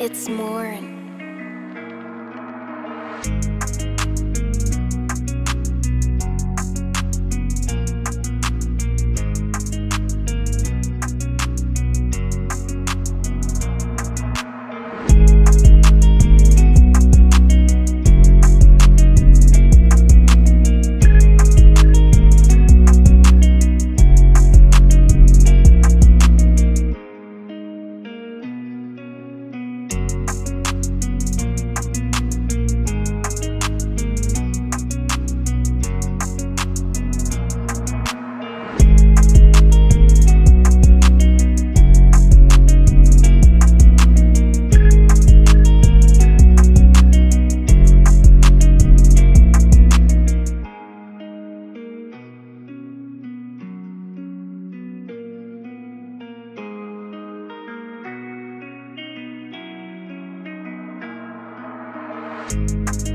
It's Morn. Música